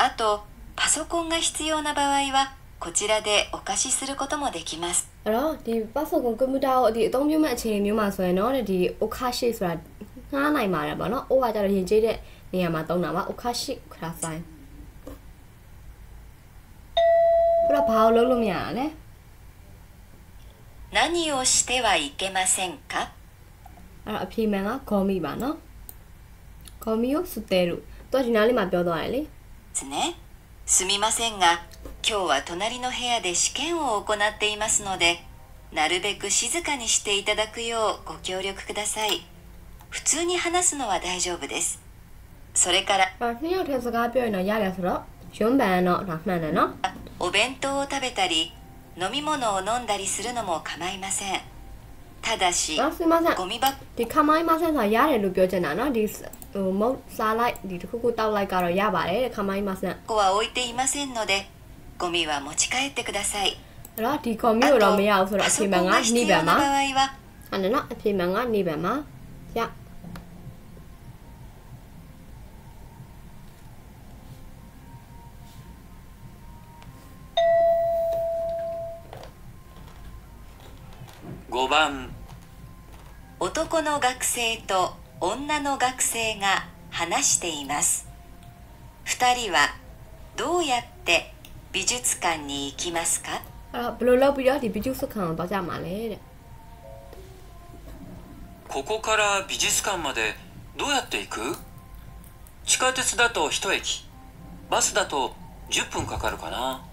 あとパソコンが必要な場合はこちらでお貸しすることもできます အဲ့တော့ဒီ password ကိုကွန်ပျူတာကိုဒီအသုံးပြုမဲ့အချိန်မျိုးမှာဆိုရင်တော့ဒီ okashi ဆိုတာငှားနိုင်ပါတယ်ပေါ့နော်။ O ကကြတော့ရင်ကျေးတဲ့နေရာမှာသုံးတာပါ okashi ခရာဆိုင်ဘယ်တော့ဘာလို့လုံးလို့မရတာလဲ 何をしてはいけませんか အဲ့တော့အဖြေမှန်ကဂေါ်မီပါနော်ဂေါ်မီကိုစတဲရုသူကဒီနားလေးမှာပြောသွားတယ်လေ つね。すみませんが今日は隣の部屋で試験を行っていますのでなるべく静かにしていただくようご協力ください。普通に話すのは大丈夫です。それからお弁当を食べたり飲み物を飲んだりするのも構いません。ただし、ゴミ箱。で、構いませんさ、やれる病じゃないの？です。 ဟိုမုတ်စားလိုက်ဒီတစ်ခုခုတောက်လိုက်ကတော့ရပါတယ်တဲ့ခမိုင်းမဆန် は置いていませんのでゴミは持ち帰ってください အဲ့တော့ဒီဂေါ်မီကိုတော့မရဘူးဆိုတော့ パ အ ソ ဖြေ コ မှန် ン က が必 နှိ 要 ဗန် な မှာ 場合は အဲ့နော်အဖြေမှန်ကနှိဗန်မှာရ 5番男の学生と 女の学生が話しています。2人はどうやって美術館に行きますか？美術館ここから美術館までどうやって行く？地下鉄だと1駅。バスだと10分かかるかな？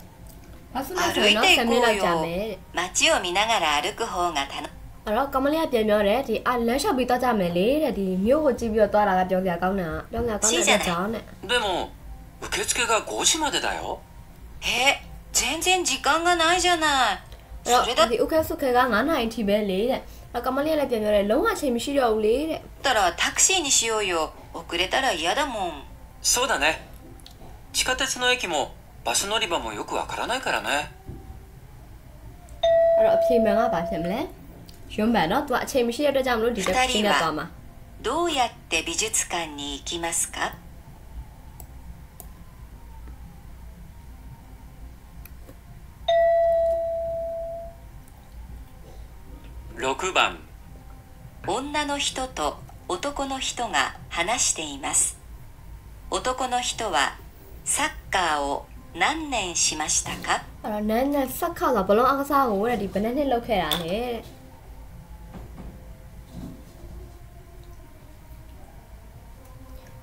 歩いて行こうよ。街を見ながら歩く方が楽。しい အဲ့တော့ကမလေးကပြန်ပြောတယ်ဒီအလမ်းလျှောက်ပြီးတော့ကြမယ်လေတဲ့ဒီမြို့ကိုကြည့်ပြီးတော့သွားတာကပြောကြကောင်းတာပြောကြကောင်းတဲ့အကြောင်းတဲ့ でも受付が5時までだよえ全然時間がないじゃない အဲ့ それだ တော့ဒီဥက္ကဆုခေက9နိုင်အထိပဲလေတဲ့အဲ့ကမလေးကလည်းပြန်ပြောတယ်လုံးဝအချိန်မရှိတော့ဘူးလေတဲ့ ったらタクシーにしようよ遅れたら嫌だもんそうだね地下鉄の駅もバス乗り場もよくわからないからね အဲ့တော့အဖြေမှန်ကဘာဖြစ်မလဲ 原版のはチェムシエルジャムのディテクシ。どうやって美術館に行きますか？6番。女の人と男の人が話しています。男の人はサッカーを何年しましたか？何年？サッカー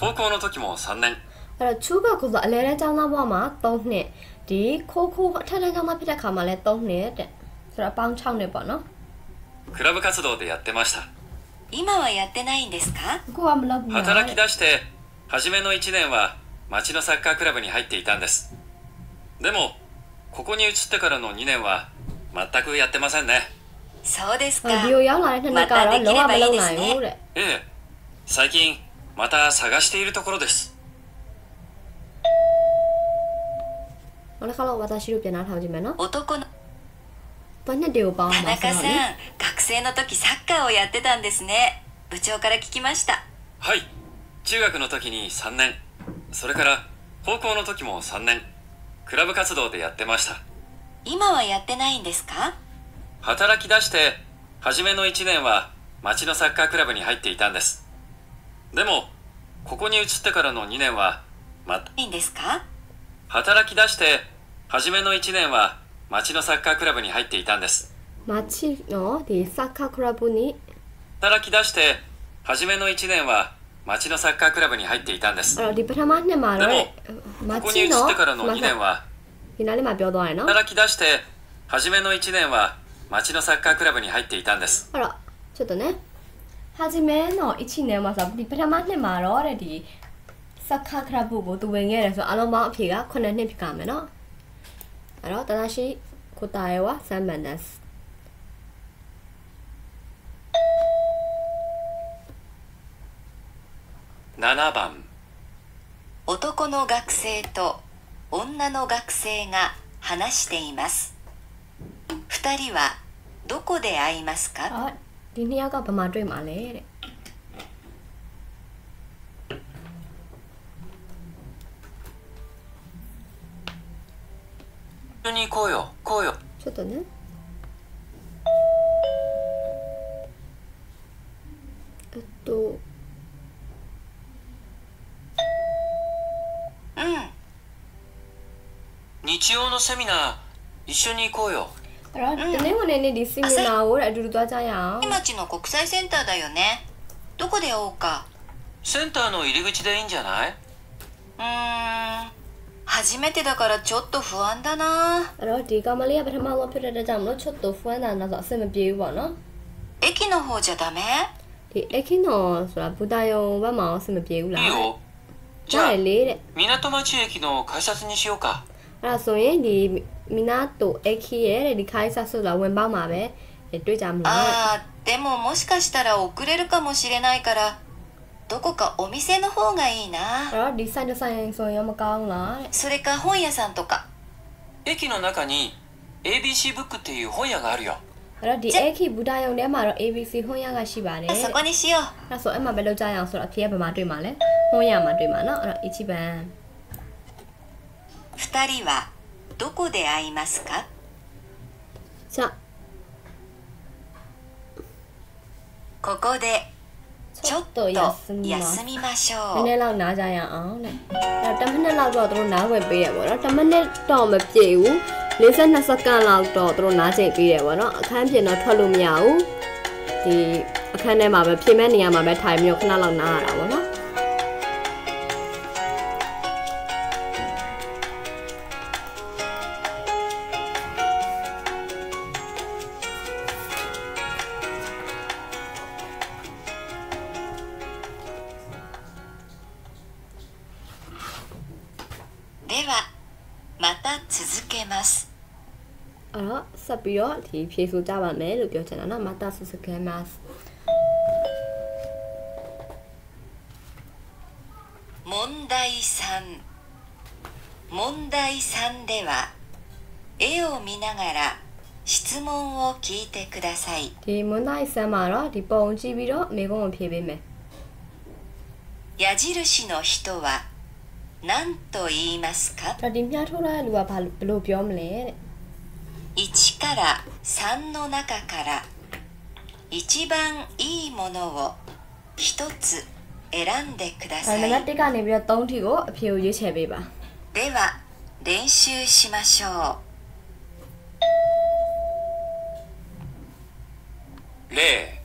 高校の時も3年 အဲ့တော့ချူဘက်ကိုဆိုအလဲတဲ့ကျောင်းသားဘွားမှာ3နှစ်ဒီခိုးခိုးအထက်တန်းကျောင်းသားဖြစ်တဲ့ခါမှာလည်း3နှစ်တဲ့ဆိုတော့အပေါင်း6နှစ်ပေါ့နော် クラブ活動でやってました ဒီ 今はやってないんですか ကိုကမလုပ်ဘူးလား 働き出して初めの1年は町のサッカークラブに入っていたんですでもここに移ってからの2年は全くやってませんねそうですか ဟောဒီကိုရောက်လာတဲ့နှစ်နှစ်ကတော့လုံးဝမလုပ်နိုင်ဘူးတဲ့ ええ最近 また探しているところです。男の。田中さん学生の時サッカーをやってたんですね。部長から聞きました。はい。中学の時に3年。それから高校の時も3年。クラブ活動でやってました。今はやってないんですか？働き出して初めの1年は町のサッカークラブに入っていたんです。でもここに移ってからの2年はまいいんですか？働き出して初めの1年は町のサッカークラブに入っていたんです町のサッカークラブに？働き出して初めの1年は町のサッカークラブに入っていたんです。でも、ここに移ってからの2年は、働き出して、初めの1年は町のサッカークラブに入っていたんです。あら、ちょっとね。ဟာဂျီမဲနော်အချီနဲမှာဆိုဒီပထမနှစ်မှာတော့တဲ့ဒီစက်ကာကရဘူကိုသူဝင်ခဲ့တယ်ဆိုအလုံးပေါင်းအဖြေက9နှစ်ဖြစ်ကြမယ်နော်အဲ့တော့တနာရှိကိုတာရဲဝဆမ်မန်ဒက်စ် 7番男の学生と女の学生が話しています二人はどこで会いますか အော် ဒီနှစ်ယောက်ကဘာမှတွေ့မှာလဲတဲ့ 一緒に行こうよ行こうよちょっとねえっとうん日曜のセミナー一緒に行こうよ ら、うん、でもねねリスミマオラルルドアジャヤ町の国際センターだよねどこで会おうかセンターの入り口でいいんじゃないうーん初めてだからちょっと不安だなあらディガマリアベタマロペレレムのちょっと不安なんだせめな駅の方じゃダメ駅のそら舞台をはまあせめいいよじゃあ港町駅の改札にしようか အဲ့ဒါဆိုရင်ဒီမီနာတိုအခီရဲ့တဲ့ဒီခိုင်းဆက်ဆိုလာဝင်ပေါက်မှာပဲတွေ့ကြမလား ああでももしかしたら遅れるかもしれないからどこかお店の方がいいな အဲ့တော့ဒီဆိုင်တစ်ဆိုင်ဆိုရင်ရောမကောင်းလားတဲ့ それか本屋さんとか駅の中に ABC ブックっていう本屋があるよ အဲ့တော့ဒီအခီဘူတာယုံထဲမှာတော့ ABC ဟွန်ရကရှိပါတယ်တဲ့ そこにしよう အဲ့ဆိုအဲ့မှာပဲလောက်ကြရအောင်ဆိုတော့အဖေကဘယ်မှာတွေ့မှာလဲဟွန်ရမှာတွေ့မှာနော်အဲ့တော့1番 二人はどこで会いますか じゃあここでちょっと休みます休みましょ နည်းန う ည်းလောက်နားကြရအောင်တဲ့အဲ့တော့10မိနစ်လောက်တော့တို့နားဝင်ပေးရပါတော့10မိနစ်တော့မပြည့်ဘူး52စက္ကန့်လောက်တော့တို့နားချိန်ပေးရပါတော့အခန်းပြင်တော့ထွက်လို့မရဘူးဒီအခန်းထဲမှာပဲပြင်မဲ့နေရာမှာပဲထိုင်ပြီးတော့ခဏလောက်နားရတာပေါ့နော် ပြီးတော့ဒီဖြေဆိုကြပါမယ်လို့ပြောချင်တာနော်မတာဆစကဲမတ် 問題3問題3では絵を見ながら質問を聞いてください ဒီမွန်တိုင်းဆမ်းမှာတော့ဒီပုံကြည့်ပြီးတော့မိကုံးကိုဖြေပေးမယ် 矢印の人は何と言いますか အဲ့တော့ဒီမြားထိုးလိုက်တဲ့လူကဘာလို့ဘယ်လိုပြောမလဲတဲ့ 1から3の中から一番いいものを一つ選んでください。では練習しましょう。例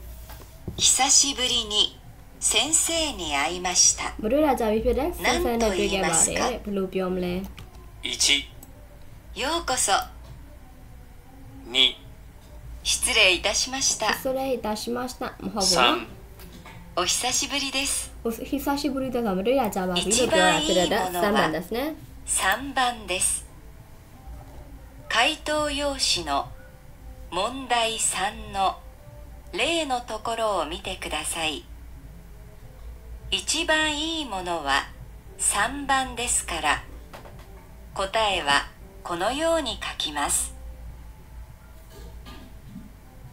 久しぶりに先生に会いました。何と言いますか ?1 ようこそ。に失礼いたしました。失礼いたしました。三。お久しぶりです。お久しぶり一番いいものは3番ですね。番です。回答用紙の問題3の例のところを見てください。一番いいものは3番ですから答えはこのように書きます。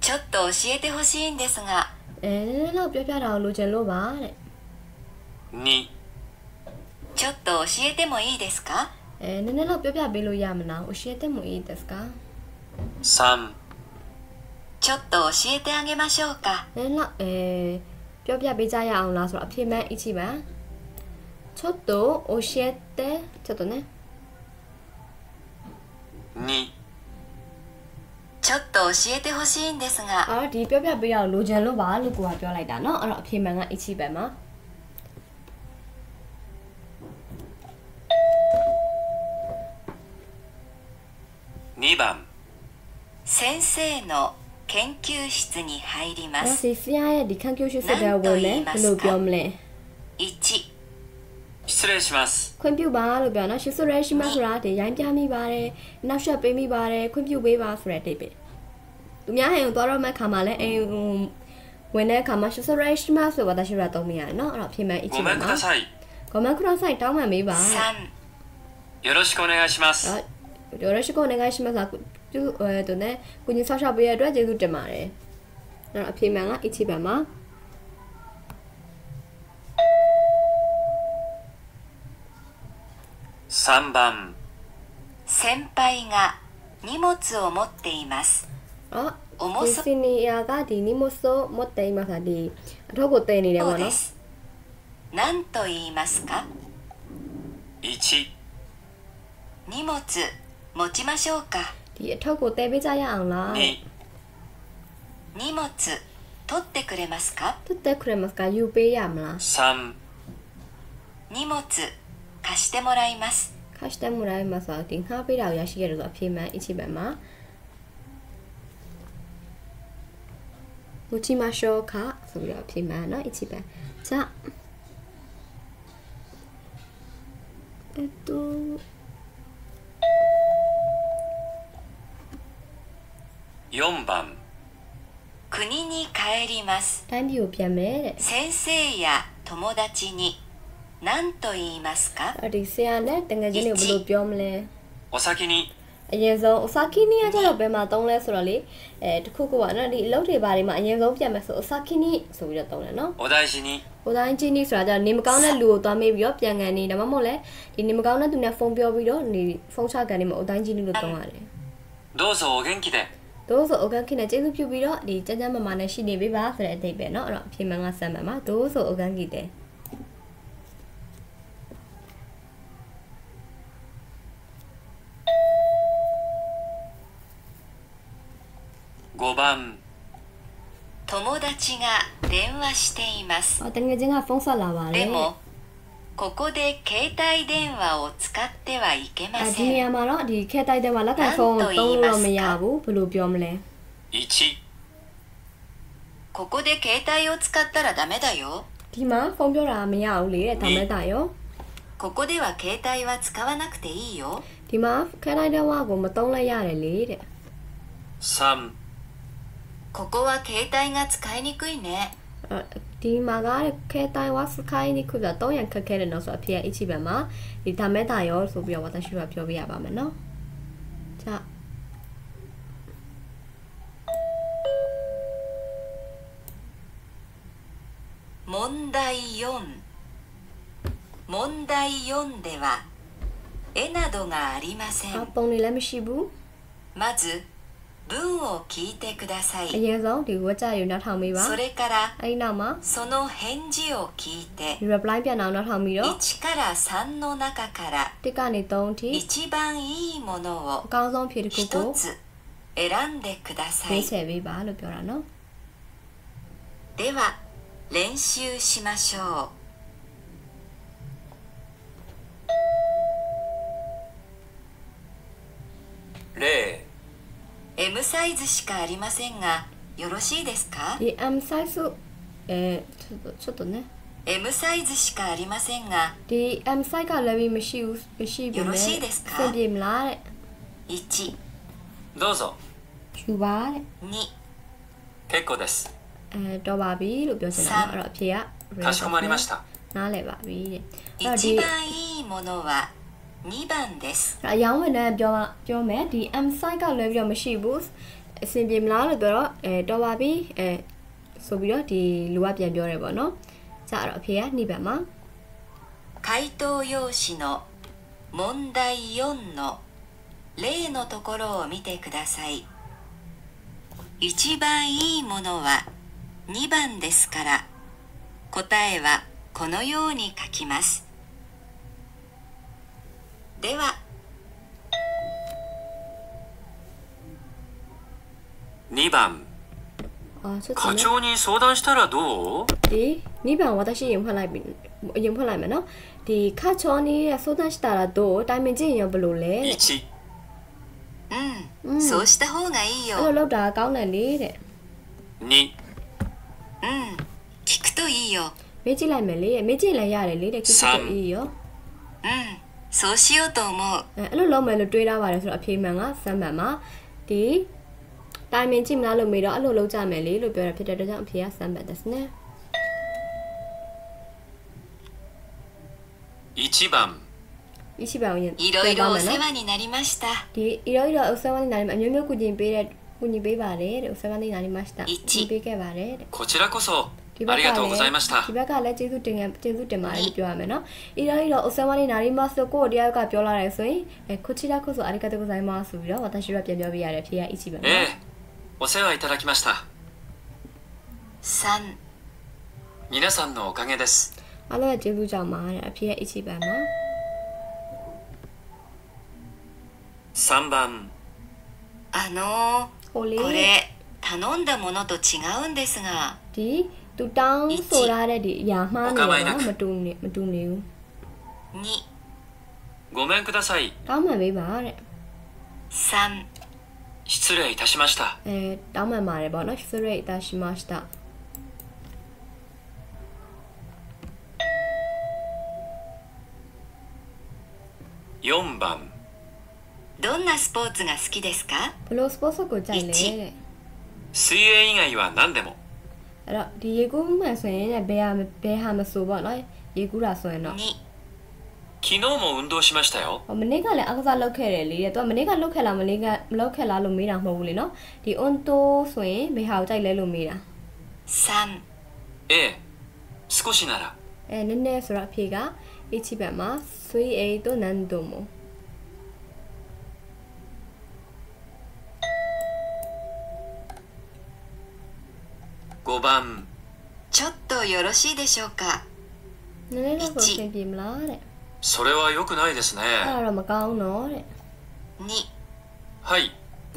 ちょっと教えてほしいんですが အဲနည်းနည်းတော့ပြောပြတာကိုလိုချင်လို့ပါတဲ့ 2ちょっと教えてもいいですか အဲနည်းနည်းတော့ပြောပြပေးလို့ရမလား教えてもいいですか3ちょっと教えてあげましょうか နည်းနည်းတော့အဲပြောပြပေးကြရအောင်လားဆိုတော့အဖြစ်မှန်一番ちょっと教えてちょっとね2 ちょっと教えてほしいんですが အော်ဒီပြောပြပေးရအောင်လိုချင်လို့ပါလို့ကိုကပြောလိုက်တာเนาะအဲ့တော့အဖြစ်မှန်က一番မှာ 2番先生の研究室に入りま အဲ့ す ဒီဆရာရဲ့ဒီခံကျူရှိစစ်တဲ့ဝင်လဲဘယ်လိုပြောမလဲ 1 失礼します ခွင့်ပြုပါလို့ပြောနော်ရှိဆိုရဲရှိမဆိုတာဒီရိုင်းပြမိပါတယ်နောက်ဆက်ပေးမိပါတယ်ခွင့်ပြုပေးပါဆိုတဲ့အတိတ်ပဲသူများဟန်ကိုသွားတော့မဲ့ခါမှာလဲအိမ်ဟိုဝင်တဲ့ခါမှာရှိဆိုရဲရှိမဆိုတော့私らသုံးမိရတယ်နော်အဲ့တော့အဖြစ်မှန်အ ご ချိ め ပါ んく မှာ ださい ဂမန်ခရဆိုင်တောင်းမှန်ပေးပါ 3よろしくお願いします အဲ့တော့ရရှိကိုနေကရှိမဆိုကျူအဲတူနဲ့ကိုကြီးဆောက်ရှောက်ပေးရတဲ့အတွက်ကျေးဇူးတင်ပါတယ်အဲ့တော့အဖြစ်မှန်ကအချိပါမှာ 3番。先輩が荷物を持っています。あ重さ。シニアが荷物を持っていまりどこでにれば何と言いますか？1荷物持ちましょうか。2荷物取ってくれますか？取ってくれますか？3荷物貸してもらいます。貸してもらいます。はတင်ハビラをやしげるぞ。ピーマン一番ま。持ちましょうか。それはピーマンの一番じゃえっと。4番。国に帰ります。先生や友達に。何と言いますかဒီဆရာနဲ့တငယ်ချင်းတွေဘယ်လိုပြောမလဲお先にအရင်ဆုံးအစာကီနီကကျတော့ဘယ်မှာသုံးလဲဆိုတော့လေအဲတခုခုကနော်ဒီအလုပ်တွေဘာတွေမှာအရင်ဆုံးပြတ်မယ်ဆိုအစာကီနီဆိုပြီးတော့သုံးတယ်နော်။お大事に။お大事にဆိုတာကျနေမကောင်းတဲ့လူကိုသွားမေးပြီးတော့ပြန်ကန်နေဒါမှမဟုတ်လေဒီနေမကောင်းတဲ့သူနဲ့ဖုန်းပြောပြီးတော့နေဖုန်းချကန်နေမှာお大事にလို့သုံးရတယ်။どうぞお元気で။どうぞお元気နဲ့ကျေးဇူးပြုပြီးတော့ဒီကျန်းကျန်းမာမာနဲ့ရှိနေပေးပါဆိုတဲ့အတိတ်ပဲနော်။အဲ့တော့အဖြေမှန်ကစမ်းမှန်ပါ။どうぞお元気で။ 5番友達が電話しています ။အော်တငယ်ချင်းကဖုန်းဆက်လာပါလေ でもここで携帯電話を使ってはいけま ။အဒီ せ နေ ん ရာမှာတော့ဒီခဲတိုက်တဲ့မှာလက်ခံဖုန်းကိုသုံးလို့တော့မရဘူးဘယ်လိုပြောမလဲ 1ここで携帯を使ったらダメだよ ။ဒီမှာဖုန်းပြောတာမရဘူးလေတဲ့ဒါမဲ့တာရော ここでは携帯は使わなくていいよ ဒီမှာခဲတိုက်တဲ့ဝါကိုမသုံးလိုက်ရတယ်လေတဲ့ 3 ここは携帯が使いにくいね。今マ携帯は使いにくいがどうやかけるのさ、ピア一番ま。いためだよ、そびは私はピョビアバメ。問題4。問題4では、えなどがありません。まず、文を聞いてくださ အ い ရင်ဆုံးဒီဝကြယူနောက်ထောင်ပေးပါ それから အဲ့ဒီနောက်မှာ その返事を聞いて ဒီ reply ပြန်အောင်နောက်ထောင်ပြီးတော့ 1から3の中から1ကနေ3အထိ 一番いいものを အကောင်းဆုံးဖြေတစ်ခုကို 1つ選んでくださ ရွေး い ချယ်ပေးပါလို့ပြောတာနော် では練習しましょ例う M サイズしかありませんがよろしいですか？M サイズえー、ちょっとちょっとね。M サイズしかありませんが DM サイズがレビよろしいですか？1どうぞ。2結構です。えー、とバビール病気なのかしこまりました。なれば一番いいものは2番です。 အယောင်းဝင်တဲ့ပြောပြောမယ်ဒီ M site ကလွယ်ပြီးတော့မရှိဘူးအဆင်ပြေမလားလို့ပြောတော့အဲတော်ပါပြီအဲဆိုပြီးတော့ဒီလူကပြန်ပြောတယ်ပေါ့နော်じゃあအဲ့တော့အဖေကနှိပ်ပတ်မှာ 回答用紙の問題4の例のところを見てください。一番いいものは2番ですから、答えはこのように書きます。 では。2番。課長に相談したらどう？え ?2 番私読まない読まないもの？で課長に相談したらどう？対面人呼ぶのね。1うん、そうした方がいいよ。あのローダー顔なりで。2うん、聞くといいよ。目じらめり、目じらやれりで聞くといいよ。うん。そうしようと思う。 အဲအဲ့လိုလုပ်မယ်လို့တွေးထားပါတယ်ဆိုတော့အဖေမှန်ကစမ်းမှန်မှာဒီတိုင်ပင်ကြည့်မလားလို့မေးတော့အဲ့လိုလုပ်ကြမယ်လေလို့ပြောတာဖြစ်တဲ့အတွက်ကြောင့်အဖေကစမ်းမှန်ですね1番一番ရင် いろいろお世 နော် 話になりました。 ဒီいろいろお世話になりまအမျိုးမျိုးကုညီပေးတဲ့ကုညီပေးပါတယ်တဲ့お世話になりました 一ညီပေးခဲ့ပါတယ်တဲ့ こちらこそ ဒီ ありがとうございました ဒီဘက်ကလည်းကျေးဇူးတင်ကျေးဇူးတင်ပါတယ်လို့ပြောရမယ်နော်いろいろお世話になりますကိုတယောက်ကပြောလာတယ်ဆိုရင်အဲこちらこそありがとうございますဆိုပြီးတော့私はပြန်ပြောပြရတယ်ဖြေရ一番 ええお世話いただきました3、皆さんのおかげです အားလုံးရဲ့ကျေးဇူးကြောင့်ပါတဲ့အဖြေရ一番မှာ 3番あの ဟိုလေ ー、これ、頼んだものと違うんですが、 ဒီ သူတောင်းဆိုရတဲ့ဒီအရာမှားနေ お構いな တော့ く မတူနေမတူနေဘူး 2、ごめんください တောင်းမှန်ပေးပါတဲ့ 3、失礼いたしました အဲတောင်းမှန်ပါတယ်ပေါ့နော်失礼いたしました4番どんなスポーツが好きですか ဘလို့ sport ကိုကြိုက်လဲ 一 တဲ့ 水泳以外は何でも အဲ့တော့ဒီရေကူးမှန်ဆိုရင်လည်းဘယ်ဟာဘယ်ဟာမဆိုပေါ့နော်ရေကူးတာဆိုရင်တော့ 2、昨日も運動しましたよ ဟောမနေ့ကလည်းအကစားလုပ်ခဲ့တယ်လေတဲ့သူကမနေ့ကလုပ်ခဲ့လားမနေ့ကမလုပ်ခဲ့လားလို့မေးတာမဟုတ်ဘူးလေနော်ဒီ on to ဆိုရင်ဘယ်ဟာကိုကြိုက်လဲလို့မေးတာ 3、ええ少しなら အဲနည်းနည်းဆိုတော့အဖြေက H ဘက်မှာဆွေးအိတ်တို့န 5番ちょっとよろしいでしょうか နည်းနည်းတော့ကိုအဆင်ပြေမလားတဲ့ それは良くないですね အဲ့ဒါတော့မကောင်းတော့တဲ့ 2、はい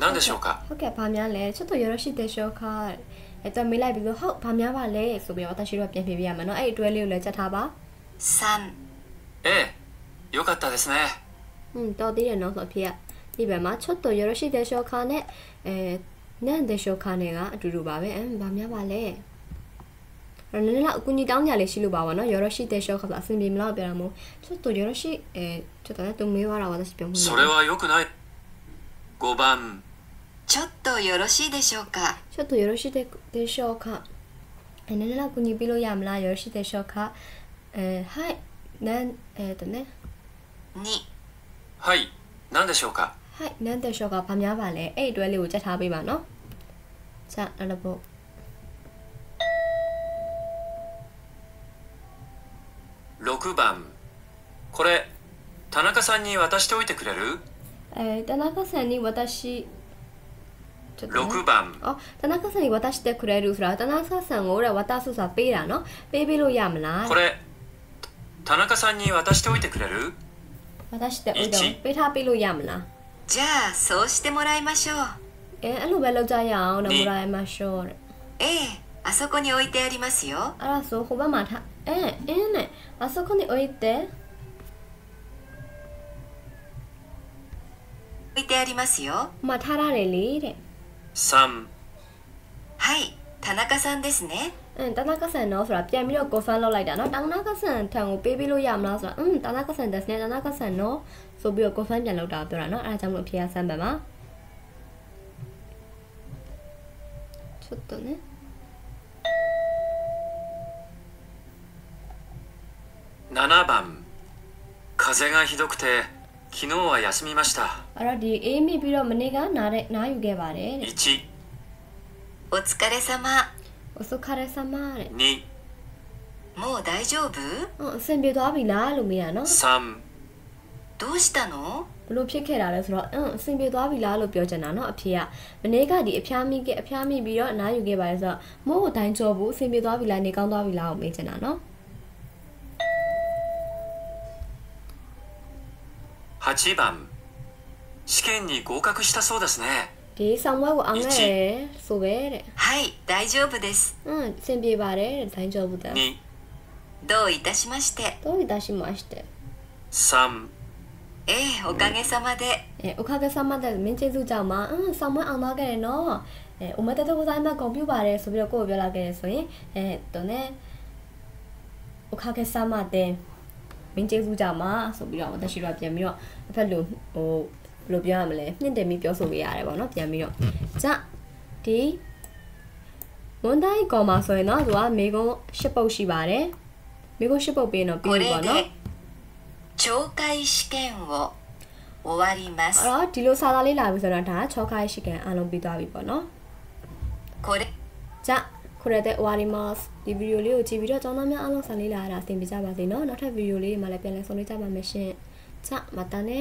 何でしょうか ဟုတ်ကဲ့ဘာများလဲちょっとよろしいでしょうかတဲ့အဲ့တော့မေးလိုက်ပြီးတော့ဟုတ်ဘာများပါလဲဆိုပြီးတော့私တို့ပြန်ဖြေပြရမယ်နော်အဲ့ဒီအတွဲလေးကိုလည်းချက်ထားပါ 3、ええ良かったですね อืมတော်သေးတယ်နော်ဆိုအဖြေကဒီဘက်မှာちょっとよろしいでしょうかနဲ့အဲな んでしょうかနဲ့ကအတူတူပါပဲအမ်ဘာများပါလဲအဲ့တော့နည်းနည်းလောက်အကူကြီးတောင်းကြလေးရှိလို့ပါပါနော်よろしいでしょうかဆိုအဆင်ပြေမလားပြောတာမို့ちょっとよろしいえちょっとねသူမေးသွားတာ私ပြောမှု それは良くない5番ちょっとよろしいでしょうかちょっとよろしいででしょうかえနည်းနည်းလောက်ကူညီပေးလို့ရမလားよろしいでしょうかえはいなんえっとね2、はい何でしょうか はいなんでしょうかဘာများပါလဲအဲ့ဒီအတွဲလေးကိုချက်ထားပေးပါနော်じゃあနောက်တစ်ပုတ် 6番これ田中さんに渡しておいてくれる အဲတနာကဆန်နီဝတရှိ ちょっと、ね、 6番 အော်တနာကဆန်ကို渡してくれるဆိုတာတနာကဆန်ကိုတဲ့渡すဆိုတာပေးတာနော်ပေးပေးလို့ရမလား これ田中さんに渡しておいてくれる渡しておいて一ပေးထားပေးလို့ရမလား じゃあそうしてもらいましょう。え、あのベロジャをもらいましょう。ええ、あそこに置いてありますよ。あら、そう、ほばまた。ええ、えね、あそこに置いて。置いてありますよ。またられりれ。はい、田中さんですね。 အင်းတနာကဆန်နော်ဆိုတာပြန်ပြီးတော့ confirm လုပ်လိုက်တာနော်တနာကဆန်ထံကိုပေးပေးလို့ရမလားဆိုတာอืมတနာကဆန် ですねတနာကဆန်နော်ဆိုပြီးတော့ confirm ပြန်လုပ်တာပြောတာနော်အဲ့ဒါကြောင့်မလို့အဖြေကဆန်ပါမှာちょっとね7番風がひどくて昨日は休みました အဲ့တော့ဒီအေးမိပြီးတော့မနေ့ကနားတဲ့နားယူခဲ့ပါတယ်တဲ့ 1お疲れ様 ။ အဆုခရဲဆမတဲ့ 2もう大丈夫 ။အော်အဆင်ပြေသွားပြီလားလို့မေးတာနော် 3どうしたの ။ဘလို့ဖြစ်ခဲ့တာလဲဆိုတော့အင်းအဆင်ပြေသွားပြီလားလို့ပြောချင်တာနော်အဖေကမနေ့ကဒီအဖျားမိခဲ့အဖျားမိပြီးတော့နားယူခဲ့ပါတယ်ဆိုတော့မို့ကိုတိုင်းကြောဘူးအဆင်ပြေသွားပြီလားနေကောင်းသွားပြီလားကိုမေးချင်တာနော် 8番試験に合格したそうですね ။ ဒီဆောင်ဝဲကိုအောင်ခဲ့တယ်ဆိုပဲတဲ့ はい大丈夫です ။အင်းအဆင်ပြေပါတယ်တဲ့တိုင်းကြောဘူးတဲ့ 2 どういたしまして ။တော့ဒီတရှိမှして 3ええおかげさまで အဲအခါကစားမှတဲ့မင်းကျေးဇူးကြောင့်ပါအင်းဆောင်မအောင်သွားခဲ့တယ်နော်အဲအမတက်တဲ့ကိုစားမှကွန်ပျူတာတယ်ဆိုပြီးတော့ကိုယ်ပြောလာခဲ့တယ်ဆိုရင်အဲတော့ ਨੇ အခါကစားမှတဲ့မင်းကျေးဇူးကြောင့်ပါဆိုပြီးတော့တက်ရှိတော့ပြန်ပြီးတော့အဖက်လိုဟို ဘယ်လိုပြောရမလဲနှင့်တယ်ပြီးပြောဆိုပေးရတယ်ပေါ့နော်ပြန်ပြီးတော့じゃဒီဝန်တိုင်းကောမှာဆိုရင်တော့သူကမေကုန်းရှစ်ပုတ်ရှိပါတယ်မေကုန်းရှစ်ပုတ်ပေးရင်တော့ပြီး こ ပြီ れ ပေါ့နော် で懲戒試験を終わりま အဲ့ す တော့ဒီလိုစာသားလေးလာပြီဆိုတော့ဒါချောခိုင်းရှိကန်အားလုံးပြီးသွားပြီပေါ့နော် これ じゃこれで終わりますဒီဗီဒီယိုလေးကိုကြည့်ပြီးတော့ကျောင်းသားများအားလုံးစာလေးလာရတာသင်ပေးကြပါစေနော်နောက်ထပ်ဗီဒီယိုလေးတွေမှာလည်းပြန်လည်ဆုံတွေ့ကြပါမယ်ရှင်じゃまたね